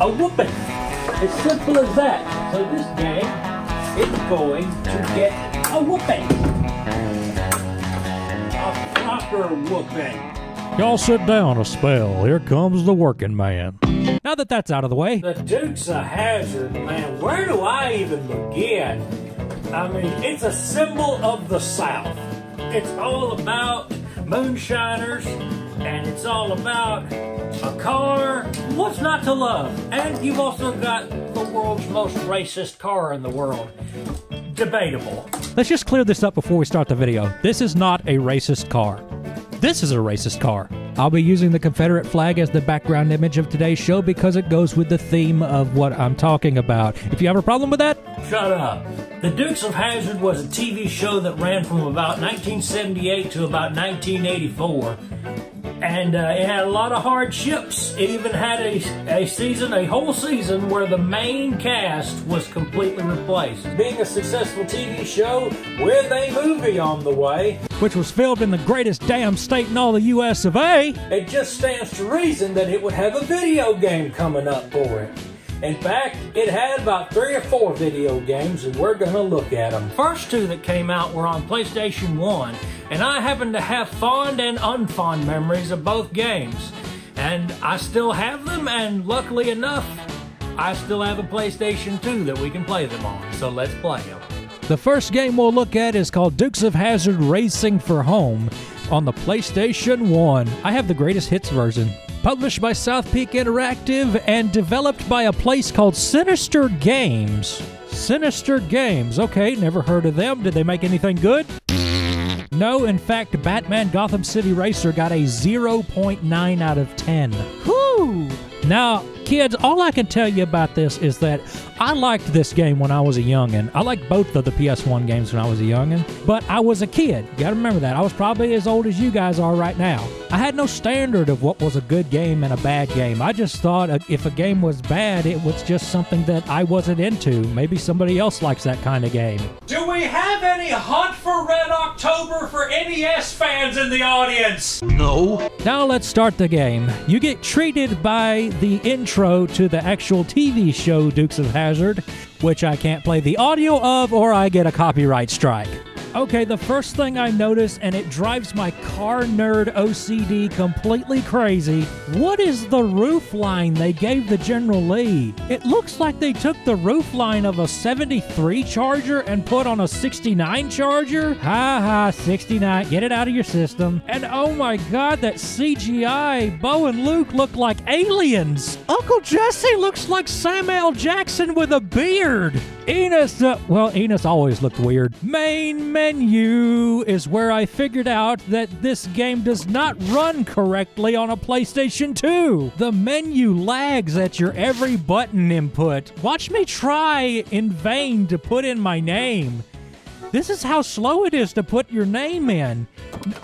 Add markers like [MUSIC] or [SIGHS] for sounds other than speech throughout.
a whooping. As simple as that. So this game is going to get a whooping. A proper whooping. Y'all sit down a spell. Here comes the working man. Now that that's out of the way, The Dukes a Hazzard, man, where do I even begin? I mean, it's a symbol of the South. It's all about moonshiners, and it's all about a car. What's not to love? And you've also got the world's most racist car in the world. Debatable. let's just clear this up before we start the video. This is not a racist car. This is a racist car. I'll be using the Confederate flag as the background image of today's show because it goes with the theme of what I'm talking about. If you have a problem with that, Shut up. The Dukes of Hazzard was a TV show that ran from about 1978 to about 1984. And uh, it had a lot of hardships. It even had a, a season, a whole season, where the main cast was completely replaced. Being a successful TV show with a movie on the way, which was filmed in the greatest damn state in all the US of A, it just stands to reason that it would have a video game coming up for it. In fact, it had about three or four video games, and we're going to look at them. First two that came out were on PlayStation 1, and I happen to have fond and unfond memories of both games. And I still have them, and luckily enough, I still have a PlayStation 2 that we can play them on, so let's play them. The first game we'll look at is called Dukes of Hazzard Racing for Home on the PlayStation 1. I have the greatest hits version. Published by SouthPeak Interactive and developed by a place called Sinister Games. Sinister Games. Okay, never heard of them. Did they make anything good? No, in fact, Batman Gotham City Racer got a 0.9 out of 10. Whew! Now, kids, all I can tell you about this is that I liked this game when I was a youngin. I liked both of the PS1 games when I was a youngin, but I was a kid. You gotta remember that. I was probably as old as you guys are right now. I had no standard of what was a good game and a bad game. I just thought if a game was bad, it was just something that I wasn't into. Maybe somebody else likes that kind of game. Do we have any Hunt for Red October for NES fans in the audience? No. Now let's start the game. You get treated by the intro to the actual TV show Dukes of Hazzard, which I can't play the audio of or I get a copyright strike. Okay, the first thing I notice, and it drives my car nerd OCD completely crazy. What is the roof line they gave the General Lee? It looks like they took the roof line of a 73 Charger and put on a 69 Charger. Ha ha, 69. Get it out of your system. And oh my god, that CGI. Bo and Luke look like aliens. Uncle Jesse looks like Samuel Jackson with a beard. Enos, uh, well, Enos always looked weird. Main menu is where I figured out that this game does not run correctly on a PlayStation 2. The menu lags at your every button input. Watch me try in vain to put in my name. This is how slow it is to put your name in.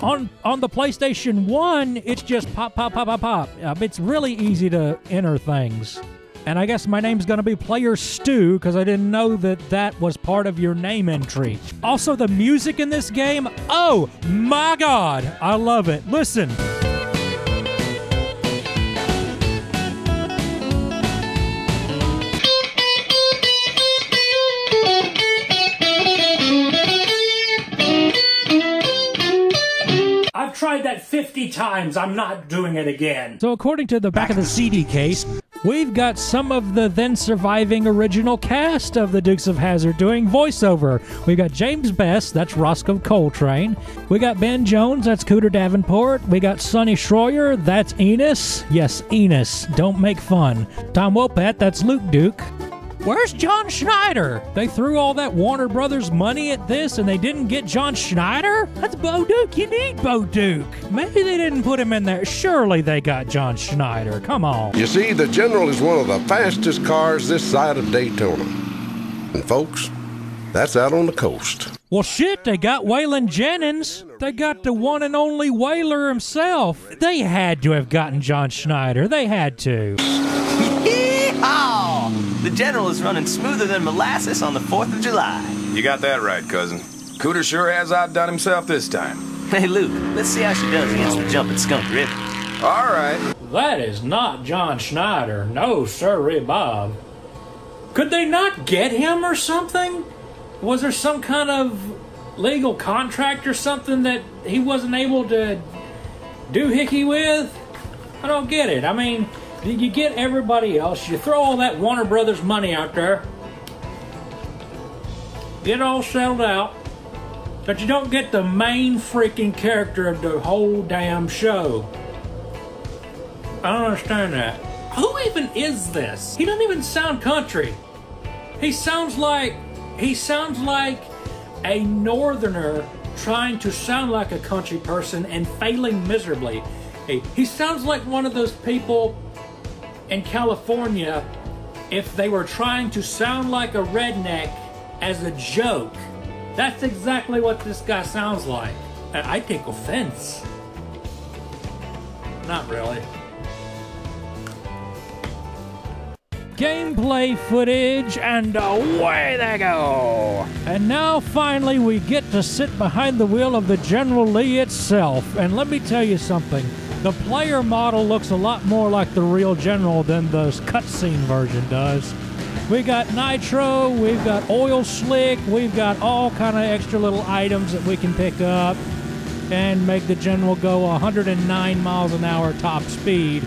On on the PlayStation 1, it's just pop, pop, pop, pop, pop. Uh, it's really easy to enter things. And I guess my name's going to be Player Stew because I didn't know that that was part of your name entry. Also, the music in this game, oh my god, I love it. Listen. I've tried that 50 times. I'm not doing it again. So, according to the back of the CD case, we've got some of the then surviving original cast of the Dukes of Hazzard doing voiceover. We've got James Best, that's Roscoe Coltrane. We got Ben Jones, that's Cooter Davenport. We got Sonny Shroyer, that's Enos. Yes, Enos. Don't make fun. Tom Wopat, that's Luke Duke. Where's John Schneider? They threw all that Warner Brothers money at this and they didn't get John Schneider? That's Bo Duke. You need Bo Duke. Maybe they didn't put him in there. Surely they got John Schneider. Come on. You see, the General is one of the fastest cars this side of Daytona. And folks, that's out on the coast. Well, shit, they got Waylon Jennings. They got the one and only Whaler himself. They had to have gotten John Schneider. They had to. Yeehaw! The General is running smoother than molasses on the 4th of July. You got that right, cousin. Cooter sure has outdone himself this time. Hey, Luke, let's see how she does against the jumping skunk river. All right. That is not John Schneider. No, sirree, Bob. Could they not get him or something? Was there some kind of legal contract or something that he wasn't able to do hickey with? I don't get it. I mean, you get everybody else, you throw all that Warner Brothers money out there, get all settled out, but you don't get the main freaking character of the whole damn show. I don't understand that. Who even is this? He doesn't even sound country. He sounds like he sounds like a northerner trying to sound like a country person and failing miserably. He, he sounds like one of those people in California if they were trying to sound like a redneck as a joke. That's exactly what this guy sounds like. And I take offense. Not really. gameplay footage, and away they go. And now finally we get to sit behind the wheel of the General Lee itself. And let me tell you something. The player model looks a lot more like the real General than the cutscene version does. We got nitro, we've got oil slick, we've got all kind of extra little items that we can pick up and make the General go 109 miles an hour top speed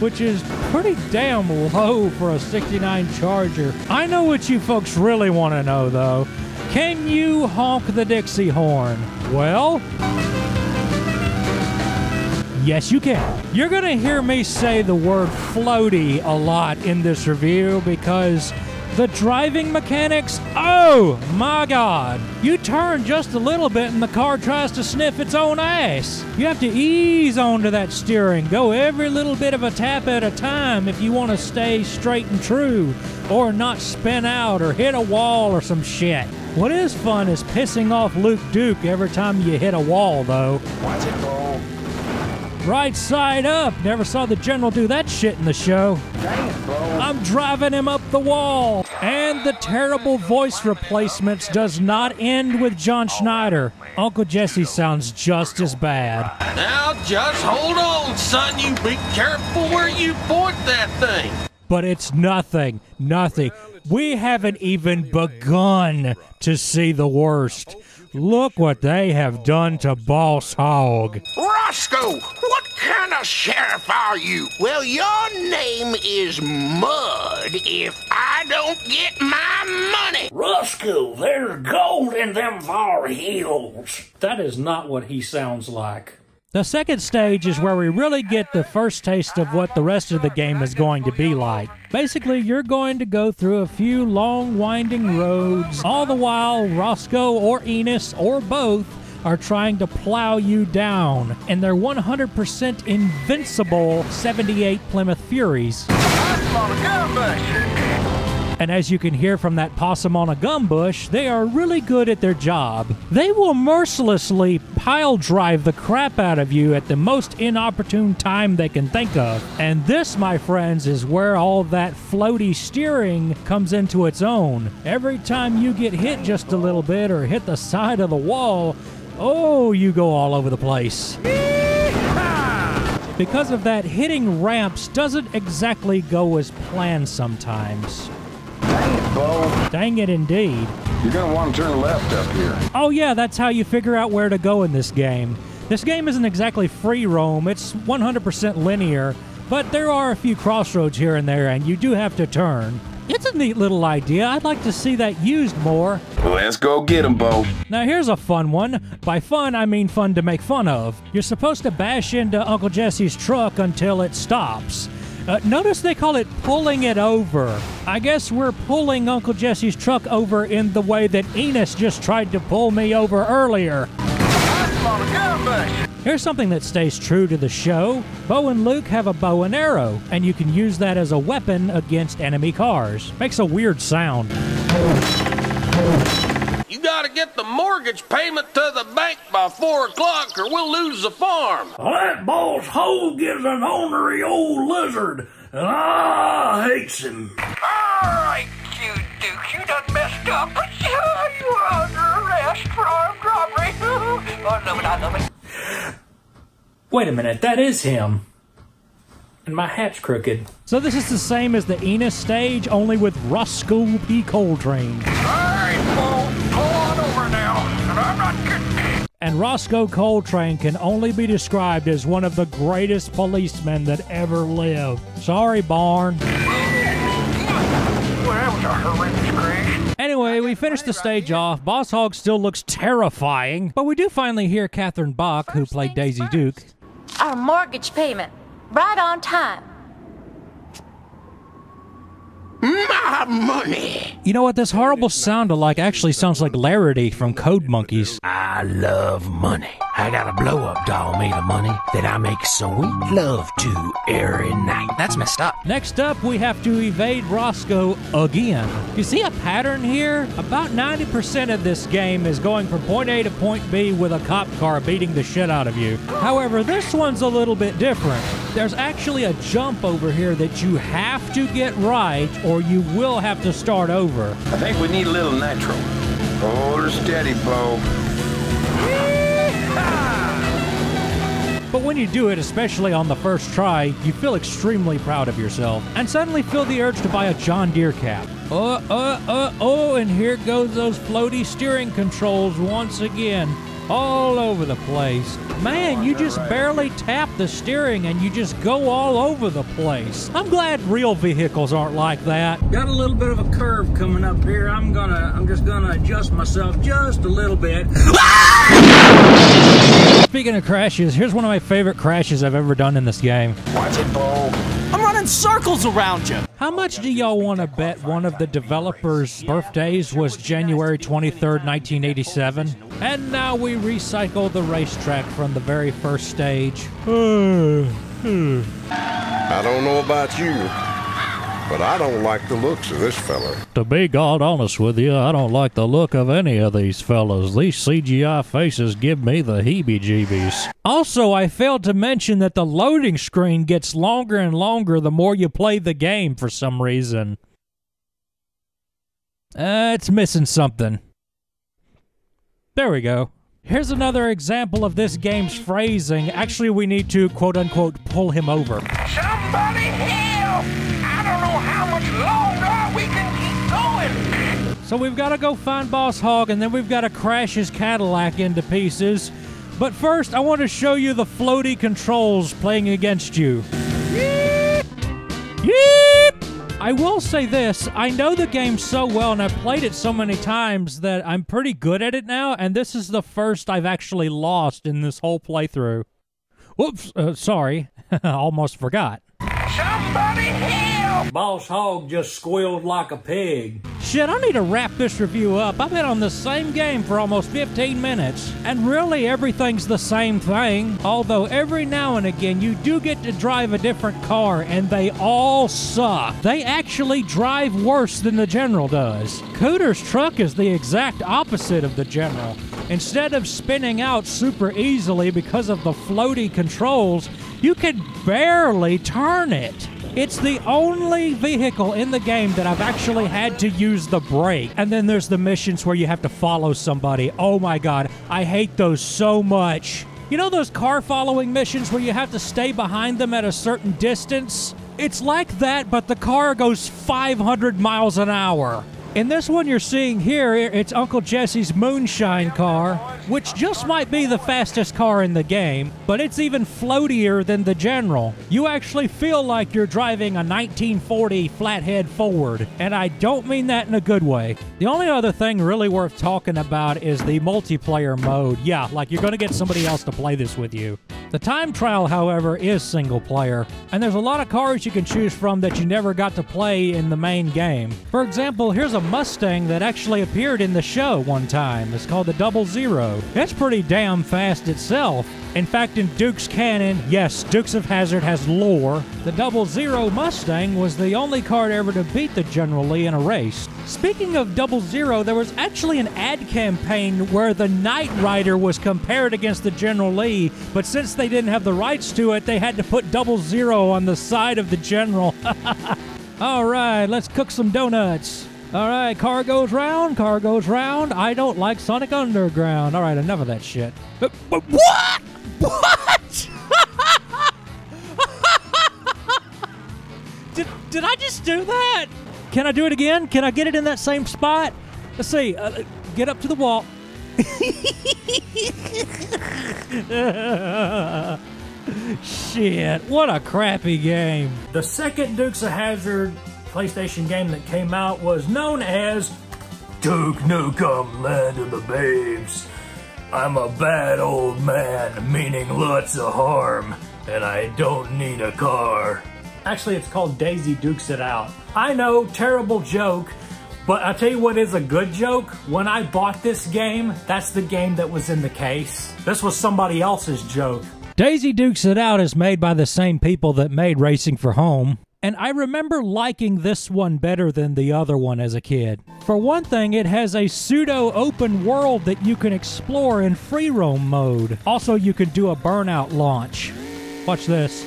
which is pretty damn low for a 69 Charger. I know what you folks really want to know though. Can you honk the Dixie horn? Well, yes, you can. You're going to hear me say the word floaty a lot in this review because the driving mechanics, oh my god. You turn just a little bit and the car tries to sniff its own ass. You have to ease onto that steering, go every little bit of a tap at a time if you want to stay straight and true, or not spin out or hit a wall or some shit. What is fun is pissing off Luke Duke every time you hit a wall, though. Watch it roll. Right side up. Never saw the general do that shit in the show. Bro. I'm driving him up the wall. And the terrible voice replacements does not end with John Schneider. Uncle Jesse sounds just as bad. Now just hold on, son. You be careful where you point that thing. But it's nothing. Nothing. We haven't even begun to see the worst. Look what they have done to Boss Hogg. Roscoe, kind of sheriff are you? Well, your name is Mud if I don't get my money. Roscoe, there's gold in them far hills. That is not what he sounds like. The second stage is where we really get the first taste of what the rest of the game is going to be like. Basically, you're going to go through a few long, winding roads, all the while Roscoe or Enos or both are trying to plow you down in their 100% invincible 78 Plymouth Furies. And as you can hear from that possum on a gum bush, they are really good at their job. They will mercilessly pile drive the crap out of you at the most inopportune time they can think of. And this, my friends, is where all that floaty steering comes into its own. Every time you get hit just a little bit or hit the side of the wall, oh, you go all over the place. Because of that, hitting ramps doesn't exactly go as planned sometimes. Dang it, Bo. Dang it, indeed. You're gonna want to turn left up here. Oh, yeah, that's how you figure out where to go in this game. This game isn't exactly free roam, it's 100% linear, but there are a few crossroads here and there, and you do have to turn. It's a neat little idea. I'd like to see that used more. Let's go get him, Bo. Now, here's a fun one. By fun, I mean fun to make fun of. You're supposed to bash into Uncle Jesse's truck until it stops. Uh, notice they call it pulling it over. I guess we're pulling Uncle Jesse's truck over in the way that Enos just tried to pull me over earlier. Here's something that stays true to the show. Bo and Luke have a bow and arrow, and you can use that as a weapon against enemy cars. Makes a weird sound. You gotta get the mortgage payment to the bank by four o'clock or we'll lose the farm. That boss Hogg is an ornery old lizard, and I hates him. Alright, you Duke, you done messed up. Wait a minute, that is him. And my hat's crooked. So this is the same as the Enos stage, only with Roscoe P. Coltrane. Alright, Bo, pull on over now, and I'm not kidding. And Roscoe Coltrane can only be described as one of the greatest policemen that ever lived. Sorry, Barn. Well, that was a horrendous crash. Anyway, we finished the stage off. Boss Hogg still looks terrifying, but we do finally hear Catherine Bach, who played Daisy Duke. Our mortgage payment, right on time. My money. You know what this horrible sound alike actually sounds like Larrity from Code Monkeys. I love money. I got a blow up doll made of money that I make sweet love to every night. That's messed up. Next up, we have to evade Roscoe again. You see a pattern here? About 90% of this game is going from point A to point B with a cop car beating the shit out of you. However, this one's a little bit different. There's actually a jump over here that you have to get right or you will have to start over. I think we need a little nitro. Hold her steady, Bo. But when you do it, especially on the first try, you feel extremely proud of yourself and suddenly feel the urge to buy a John Deere cap. Uh, uh, uh, oh, and here goes those floaty steering controls once again, all over the place. Man, you just barely tap the steering and you just go all over the place. I'm glad real vehicles aren't like that. Got a little bit of a curve coming up here. I'm gonna, I'm just gonna adjust myself just a little bit. [LAUGHS] Speaking of crashes, here's one of my favorite crashes I've ever done in this game. Watch it, Bo. I'm running circles around you. How much do y'all want to bet one of the developers' birthdays was January 23rd, 1987? And now we recycle the racetrack from the very first stage. [SIGHS] [SIGHS] I don't know about you, but I don't like the looks of this fella. To be God honest with you, I don't like the look of any of these fellas. These CGI faces give me the heebie jeebies. Also, I failed to mention that the loading screen gets longer and longer the more you play the game for some reason. Uh, it's missing something. There we go. Here's another example of this game's phrasing. Actually, we need to quote unquote pull him over. Somebody help! I don't know how much longer we can keep going. So we've got to go find Boss Hogg, and then we've got to crash his Cadillac into pieces. But first, I want to show you the floaty controls playing against you. Yeep! I will say this I know the game so well, and I've played it so many times that I'm pretty good at it now, and this is the first I've actually lost in this whole playthrough. Whoops, uh, sorry. [LAUGHS] Almost forgot. Somebody! Boss Hogg just squealed like a pig. Shit, I need to wrap this review up. I've been on the same game for almost 15 minutes, and really everything's the same thing. Although every now and again you do get to drive a different car, and they all suck. They actually drive worse than the General does. Cooter's truck is the exact opposite of the General. Instead of spinning out super easily because of the floaty controls, you can barely turn it. It's the only vehicle in the game that I've actually had to use the brake. And then there's the missions where you have to follow somebody. Oh my god, I hate those so much. You know those car following missions where you have to stay behind them at a certain distance? It's like that, but the car goes 500 miles an hour. In this one you're seeing here, it's Uncle Jesse's Moonshine car, which just might be the fastest car in the game, but it's even floatier than the General. You actually feel like you're driving a 1940 flathead Ford, and I don't mean that in a good way. The only other thing really worth talking about is the multiplayer mode. Yeah, like you're going to get somebody else to play this with you. The time trial, however, is single player, and there's a lot of cars you can choose from that you never got to play in the main game. For example, here's a Mustang that actually appeared in the show one time. It's called the Double Zero. It's pretty damn fast itself. In fact, in Duke's canon, yes, Dukes of Hazzard has lore. The Double Zero Mustang was the only car ever to beat the General Lee in a race. Speaking of Double Zero, there was actually an ad campaign where the Knight Rider was compared against the General Lee, but since they didn't have the rights to it, they had to put Double Zero on the side of the General. [LAUGHS] All right, let's cook some donuts. All right, car goes round, car goes round. I don't like Sonic Underground. All right, enough of that shit. But, but what? What? [LAUGHS] Did did I just do that? Can I do it again? Can I get it in that same spot? Let's see. Uh, get up to the wall. [LAUGHS] Shit, what a crappy game. The second Dukes of Hazzard PlayStation game that came out was known as Duke Nukem Land of the Babes. I'm a bad old man, meaning lots of harm, and I don't need a car. Actually, it's called Daisy Dukes It Out. I know, terrible joke, but I'll tell you what is a good joke. When I bought this game, that's the game that was in the case. This was somebody else's joke. Daisy Dukes It Out is made by the same people that made Racing for Home. And I remember liking this one better than the other one as a kid. For one thing, it has a pseudo open world that you can explore in free roam mode. Also, you can do a burnout launch. Watch this.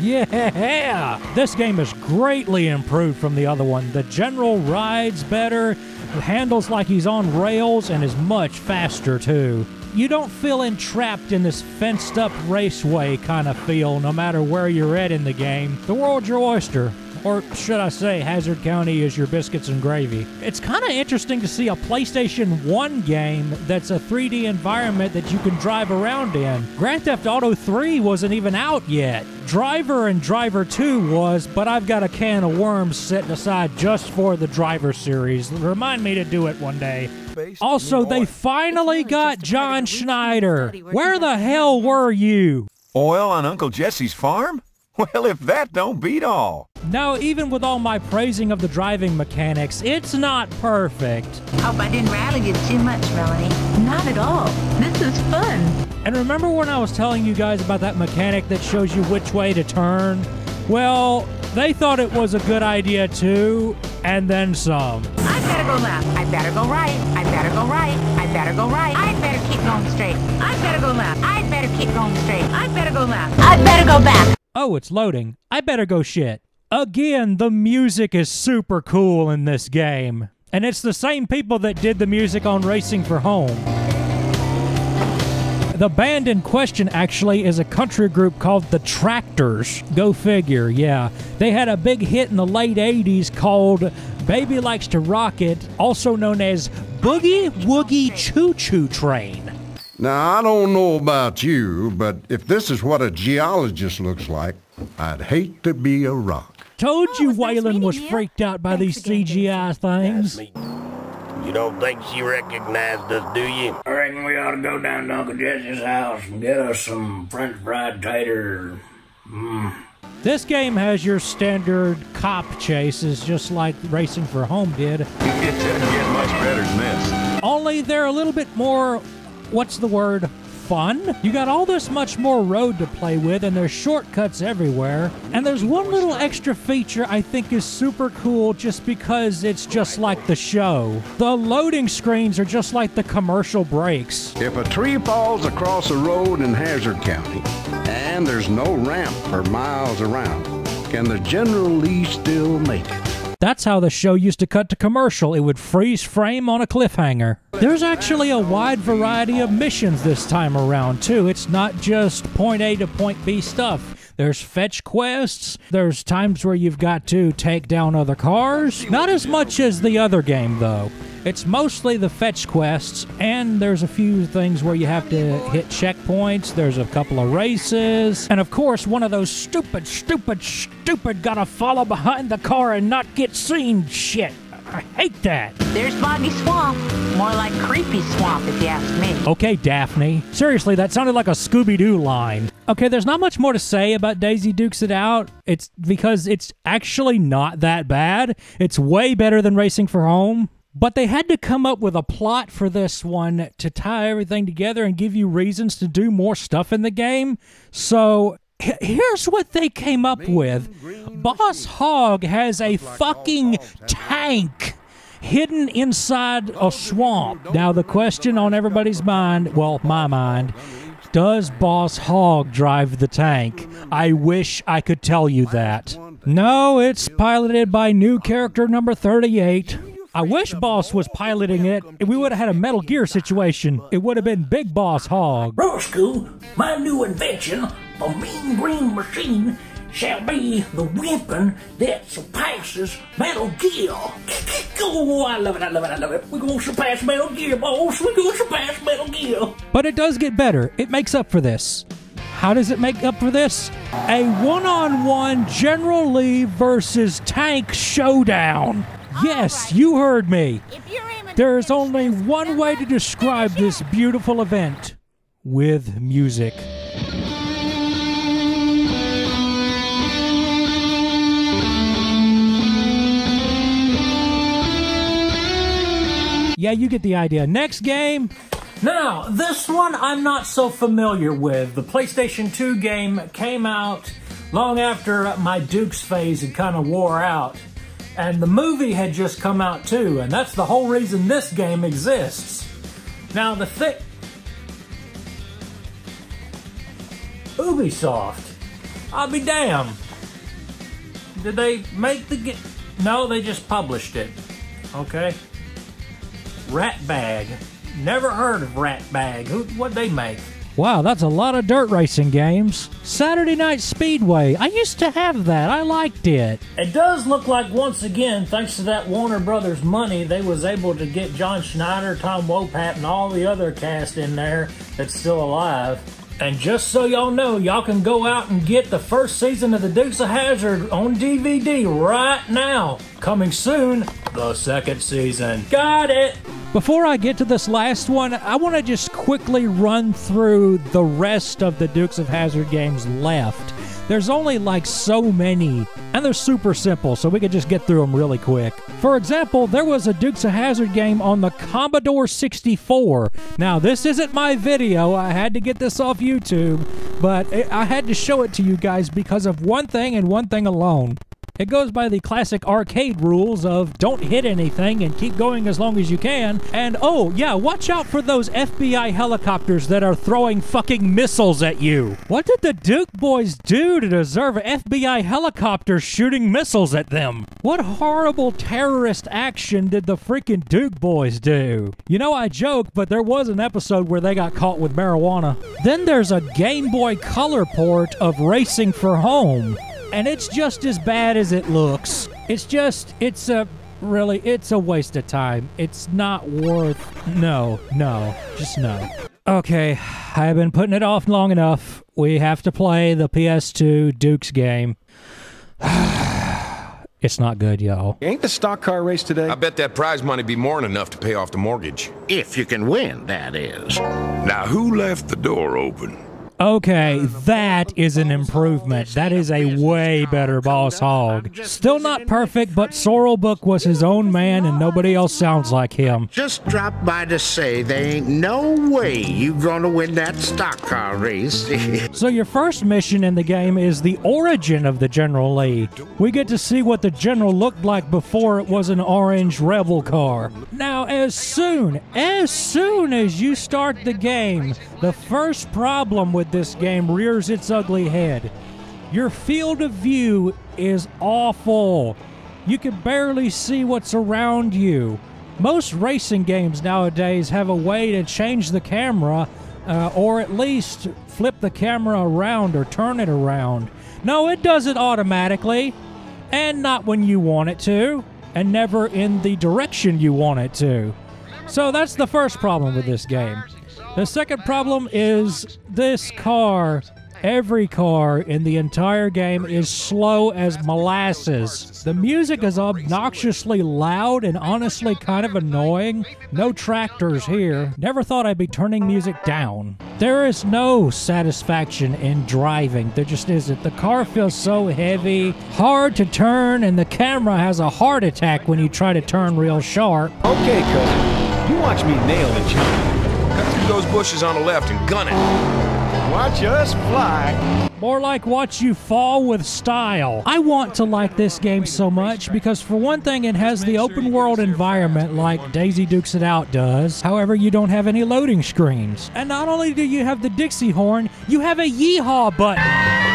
Yeah! This game is greatly improved from the other one. The general rides better, handles like he's on rails, and is much faster too you don't feel entrapped in this fenced up raceway kind of feel no matter where you're at in the game. The world's your oyster. Or should I say, Hazzard County is your biscuits and gravy. It's kind of interesting to see a PlayStation 1 game that's a 3D environment that you can drive around in. Grand Theft Auto 3 wasn't even out yet. Driver and Driver 2 was, but I've got a can of worms sitting aside just for the Driver series. Remind me to do it one day. Also, they finally got John Schneider. Where the hell were you? Oil on Uncle Jesse's farm? Well, if that don't beat all. Now, even with all my praising of the driving mechanics, it's not perfect. Hope I didn't rattle you too much, Melanie. Not at all. This is fun. And remember when I was telling you guys about that mechanic that shows you which way to turn? Well, they thought it was a good idea too, and then some. I better go left. I better go right. I better go right. I better go right. I better keep going straight. I better go left. I better keep going straight. I better go left. I better go back. Oh, it's loading. I better go shit. Again, the music is super cool in this game. And it's the same people that did the music on Racing for Home. The band in question actually is a country group called The Tractors. Go figure, yeah. They had a big hit in the late 80s called Baby Likes to Rock It, also known as Boogie Woogie Choo Choo Train. Now, I don't know about you, but if this is what a geologist looks like, I'd hate to be a rock. Told you Waylon was freaked out by these CGI things. You don't think she recognized us, do you? I reckon we ought to go down to Uncle Jesse's house and get us some French fried tater. Mm. This game has your standard cop chases, just like Racing for Home did. It doesn't get much better than this. Only they're a little bit more what's the word? Fun. You got all this much more road to play with, and there's shortcuts everywhere. And there's one little extra feature I think is super cool just because it's just like the show. The loading screens are just like the commercial breaks. If a tree falls across a road in Hazzard County and there's no ramp for miles around, can the General Lee still make it? That's how the show used to cut to commercial. It would freeze frame on a cliffhanger. There's actually a wide variety of missions this time around, too. It's not just point A to point B stuff. There's fetch quests. There's times where you've got to take down other cars. Not as much as the other game, though. It's mostly the fetch quests, and there's a few things where you have to hit checkpoints. There's a couple of races, and of course, one of those stupid, stupid, stupid gotta follow behind the car and not get seen shit. I hate that. There's Boggy Swamp. More like Creepy Swamp, if you ask me. Okay, Daphne. Seriously, that sounded like a Scooby Doo line. Okay, there's not much more to say about Daisy Dukes It Out. It's because it's actually not that bad. It's way better than Racing for Home. But they had to come up with a plot for this one to tie everything together and give you reasons to do more stuff in the game. So here's what they came up with Boss Hogg has a fucking tank hidden inside a swamp. Now, the question on everybody's mind, well, my mind, does Boss Hogg drive the tank? I wish I could tell you that. No, it's piloted by new character number 38. I wish Boss was piloting it. We would have had a Metal Gear situation. It would have been Big Boss Hogg. Roscoe, my new invention, a mean green machine, shall be the weapon that surpasses Metal Gear. [LAUGHS] Oh, I love it, I love it, I love it. We're gonna surpass Metal Gear, boss. We're gonna surpass Metal Gear. But it does get better. It makes up for this. How does it make up for this? A one on one General Lee versus Tank showdown. Yes, you heard me. There is only one way to describe this beautiful event with music. Yeah, you get the idea. Next game. Now, this one I'm not so familiar with. The PlayStation 2 game came out long after my Dukes phase had kind of wore out. And the movie had just come out too, and that's the whole reason this game exists. Now, the thing. Ubisoft. I'll be damned. Did they make the game? No, they just published it. Okay. Ratbag. Never heard of Rat Bag. Who? What they make? Wow, that's a lot of dirt racing games. Saturday Night Speedway. I used to have that. I liked it. It does look like once again, thanks to that Warner Brothers money, they was able to get John Schneider, Tom Wopat, and all the other cast in there that's still alive. And just so y'all know, y'all can go out and get the first season of the Dukes of Hazzard on DVD right now. Coming soon, the second season. Got it! Before I get to this last one, I want to just quickly run through the rest of the Dukes of Hazzard games left. There's only like so many, and they're super simple, so we could just get through them really quick. For example, there was a Dukes of Hazzard game on the Commodore 64. Now, this isn't my video, I had to get this off YouTube, but I had to show it to you guys because of one thing and one thing alone. It goes by the classic arcade rules of don't hit anything and keep going as long as you can. And oh, yeah, watch out for those FBI helicopters that are throwing fucking missiles at you. What did the Duke boys do to deserve FBI helicopters shooting missiles at them? What horrible terrorist action did the freaking Duke boys do? You know, I joke, but there was an episode where they got caught with marijuana. Then there's a Game Boy Color port of Racing for Home and it's just as bad as it looks. It's just, it's a, really, it's a waste of time. It's not worth, no, no, just no. Okay, I've been putting it off long enough. We have to play the PS2 Dukes game. [SIGHS] it's not good, y'all. Ain't the stock car race today? I bet that prize money be more than enough to pay off the mortgage. If you can win, that is. Now, who left the door open? Okay, that is an improvement. That is a way better Boss Hogg. Still not perfect, but Sorrell Booke was his own man and nobody else sounds like him. Just drop by to say there ain't no way you gonna win that stock car race. [LAUGHS] so your first mission in the game is the origin of the General Lee. We get to see what the General looked like before it was an orange rebel car. Now, as soon, as soon as you start the game, the first problem with this game rears its ugly head. Your field of view is awful. You can barely see what's around you. Most racing games nowadays have a way to change the camera uh, or at least flip the camera around or turn it around. No, it does it automatically, and not when you want it to, and never in the direction you want it to. So that's the first problem with this game. The second problem is this car. Every car in the entire game is slow as molasses. The music is obnoxiously loud and honestly kind of annoying. No tractors here. Never thought I'd be turning music down. There is no satisfaction in driving. There just isn't. The car feels so heavy, hard to turn, and the camera has a heart attack when you try to turn real sharp. Okay, cousin. You watch me nail the chunk. Cut through those bushes on the left and gun it. Watch us fly. More like watch you fall with style. I want to like this game so much because, for one thing, it has the open world environment like Daisy Dukes It Out does. However, you don't have any loading screens. And not only do you have the Dixie horn, you have a yeehaw button.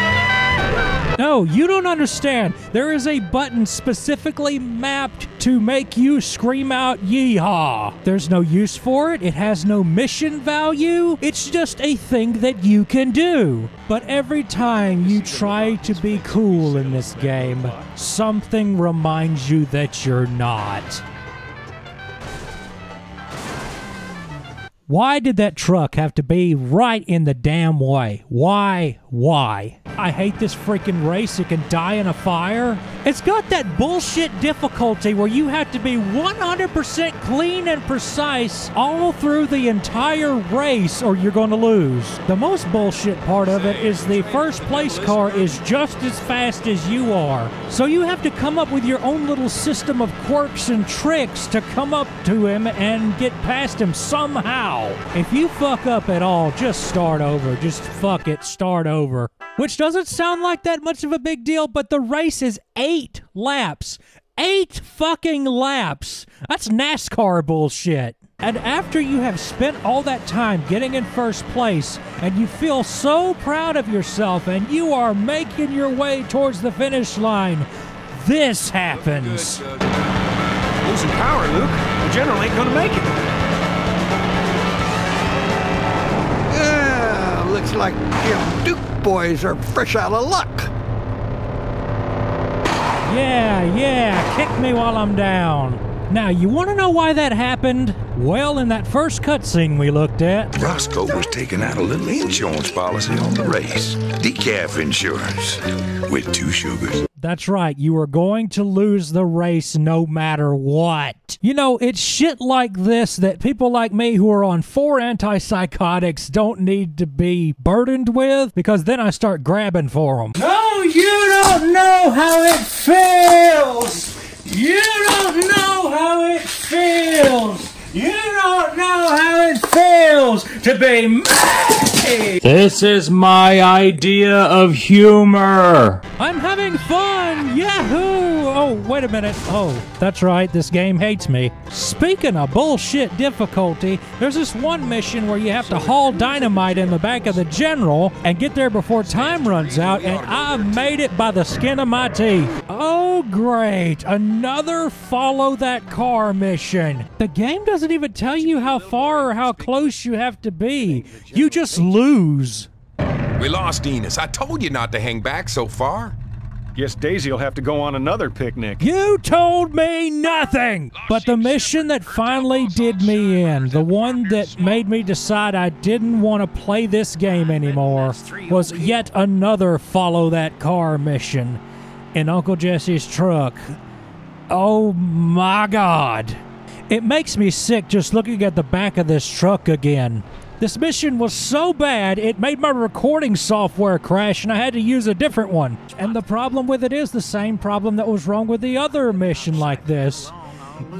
No, you don't understand. There is a button specifically mapped to make you scream out yeehaw. There's no use for it, it has no mission value, it's just a thing that you can do. But every time you try to be cool in this game, something reminds you that you're not. Why did that truck have to be right in the damn way? Why? Why? I hate this freaking race. It can die in a fire. It's got that bullshit difficulty where you have to be 100% clean and precise all through the entire race or you're going to lose. The most bullshit part of it is the first place car is just as fast as you are. So you have to come up with your own little system of quirks and tricks to come up to him and get past him somehow. If you fuck up at all, just start over. Just fuck it, start over. Which doesn't sound like that much of a big deal, but the race is eight laps. Eight fucking laps. That's NASCAR bullshit. And after you have spent all that time getting in first place, and you feel so proud of yourself, and you are making your way towards the finish line, this happens. Losing power, Luke. The general ain't gonna make it. Yeah, looks like you know, Duke boys are fresh out of luck. Yeah, yeah, kick me while I'm down. Now, you want to know why that happened? Well, in that first cutscene we looked at, Roscoe was taking out a little insurance policy on the race. Decaf insurance. With two sugars. That's right, you are going to lose the race no matter what. You know, it's shit like this that people like me who are on four antipsychotics don't need to be burdened with because then I start grabbing for them. No, you don't know how it feels. You don't know how it feels. You don't know how it feels to be me. This is my idea of humor. I'm having fun! Yahoo! Oh, wait a minute. Oh, that's right, this game hates me. Speaking of bullshit difficulty, there's this one mission where you have to haul dynamite in the back of the General and get there before time runs out, and I made it by the skin of my teeth. Oh, great. Another follow that car mission. The game doesn't even tell you how far or how close you have to be, you just lose. We lost Enos. I told you not to hang back so far. Guess Daisy'll have to go on another picnic. You told me nothing! But the mission that finally did me in, the one that made me decide I didn't want to play this game anymore, was yet another follow that car mission in Uncle Jesse's truck. Oh my god. It makes me sick just looking at the back of this truck again. This mission was so bad, it made my recording software crash and I had to use a different one. And the problem with it is the same problem that was wrong with the other mission like this.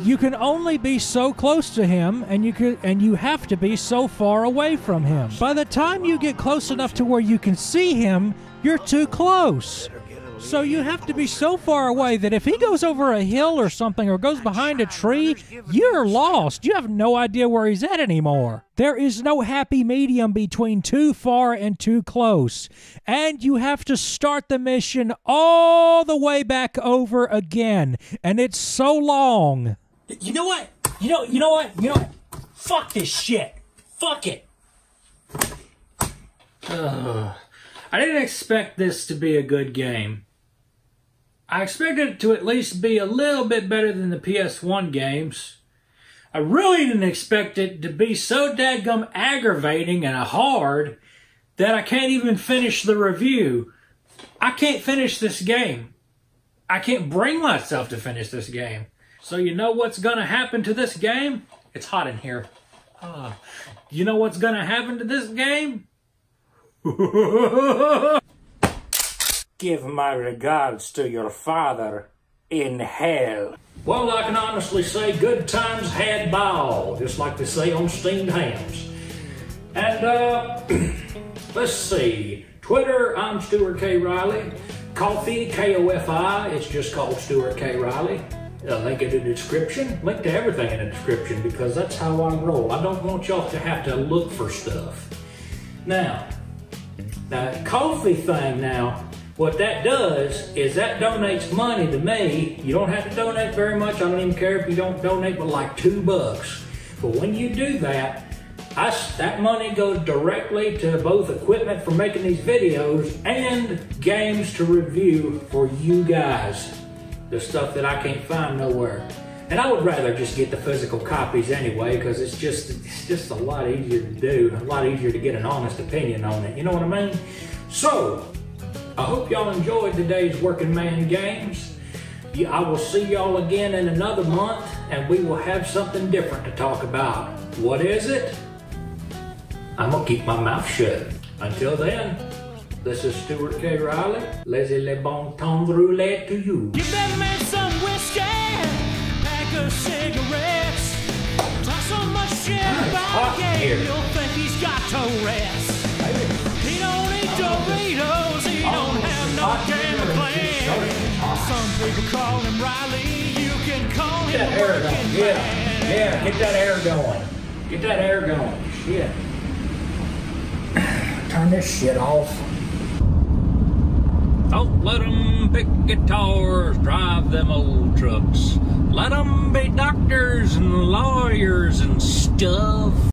You can only be so close to him and you could and you have to be so far away from him. By the time you get close enough to where you can see him, you're too close. So you have to be so far away that if he goes over a hill or something or goes behind a tree, you're lost. You have no idea where he's at anymore. There is no happy medium between too far and too close. And you have to start the mission all the way back over again. And it's so long. You know what? You know, you know what? You know what? Fuck this shit. Fuck it. Ugh. I didn't expect this to be a good game. I expected it to at least be a little bit better than the PS1 games. I really didn't expect it to be so dadgum aggravating and hard that I can't even finish the review. I can't finish this game. I can't bring myself to finish this game. So you know what's going to happen to this game? It's hot in here. Ah. You know what's going to happen to this game? [LAUGHS] Give my regards to your father in hell. Well, I can honestly say good times had by all, just like they say on steamed hams. And, uh, [CLEARS THROAT] let's see. Twitter, I'm Stuart K. Reilly. Ko-fi, K-O-F-I, it's just called Stuart K. Reilly. A link in the description. Link to everything in the description because that's how I roll. I don't want y'all to have to look for stuff. Now, coffee thing now, What that does is that donates money to me. You don't have to donate very much. I don't even care if you don't donate but like two bucks. But when you do that, I, that money goes directly to both equipment for making these videos and games to review for you guys. The stuff that I can't find nowhere. And I would rather just get the physical copies anyway, because it's just it's just a lot easier to do, a lot easier to get an honest opinion on it. You know what I mean? So, I hope y'all enjoyed today's Working Man Games. I will see y'all again in another month, and we will have something different to talk about. What is it? I'm gonna keep my mouth shut. Until then, this is Stuart K. Reilly. Laissez le bon temps rouler to you. Some whiskey, cigarettes. Talk so much shit about game, you'll think he's got Tourette's. He don't eat Doritos, he oh, don't have no game plan. Some people call him Reilly, you can call Get him that air Working going. Yeah, Man. yeah, get that air going. Get that air going. Shit. [SIGHS] Turn this shit off. Don't let 'em pick guitars, drive them old trucks. Let 'em be doctors and lawyers and stuff.